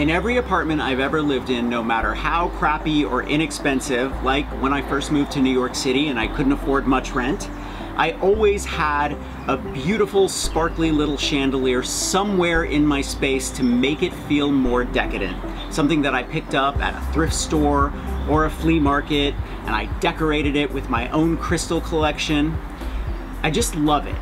In every apartment I've ever lived in, no matter how crappy or inexpensive, like when I first moved to New York City and I couldn't afford much rent, I always had a beautiful sparkly little chandelier somewhere in my space to make it feel more decadent. Something that I picked up at a thrift store or a flea market and I decorated it with my own crystal collection. I just love it.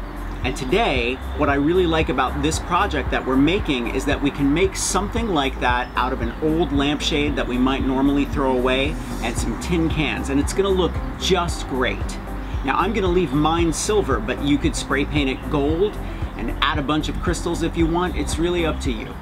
And today, what I really like about this project that we're making is that we can make something like that out of an old lampshade that we might normally throw away and some tin cans, and it's gonna look just great. Now I'm gonna leave mine silver, but you could spray paint it gold and add a bunch of crystals if you want. It's really up to you.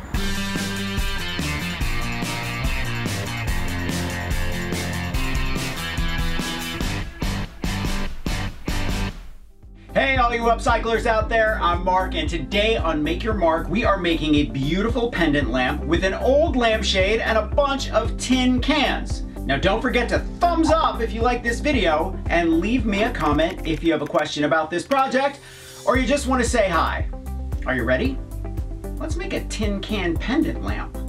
Hey all you upcyclers out there, I'm Mark and today on Make Your Mark we are making a beautiful pendant lamp with an old lampshade and a bunch of tin cans. Now don't forget to thumbs up if you like this video and leave me a comment if you have a question about this project or you just want to say hi. Are you ready? Let's make a tin can pendant lamp.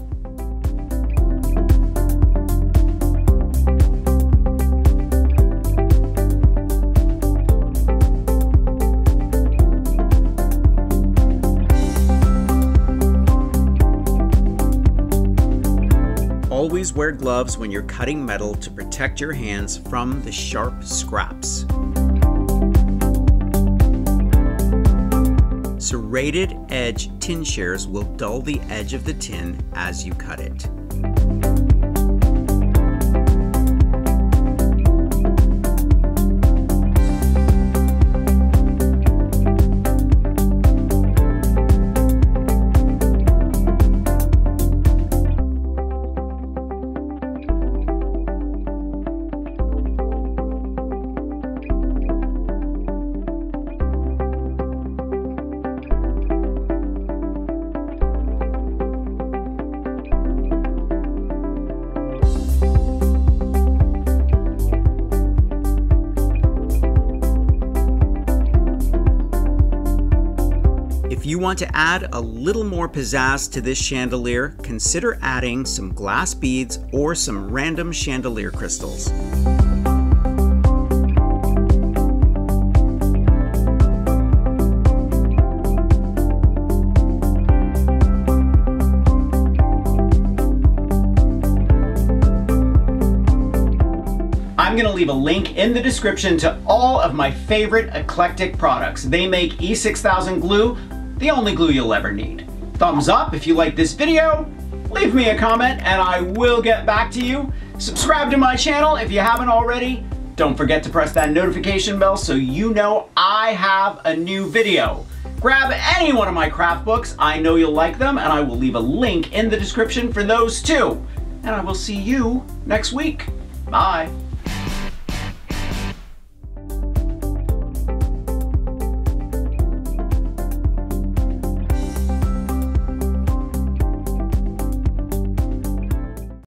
Always wear gloves when you're cutting metal to protect your hands from the sharp scraps. Serrated edge tin shears will dull the edge of the tin as you cut it. If you want to add a little more pizzazz to this chandelier, consider adding some glass beads or some random chandelier crystals. I'm gonna leave a link in the description to all of my favorite eclectic products. They make E6000 glue, the only glue you'll ever need. Thumbs up if you like this video, leave me a comment and I will get back to you. Subscribe to my channel if you haven't already. Don't forget to press that notification bell so you know I have a new video. Grab any one of my craft books, I know you'll like them, and I will leave a link in the description for those too. And I will see you next week. Bye.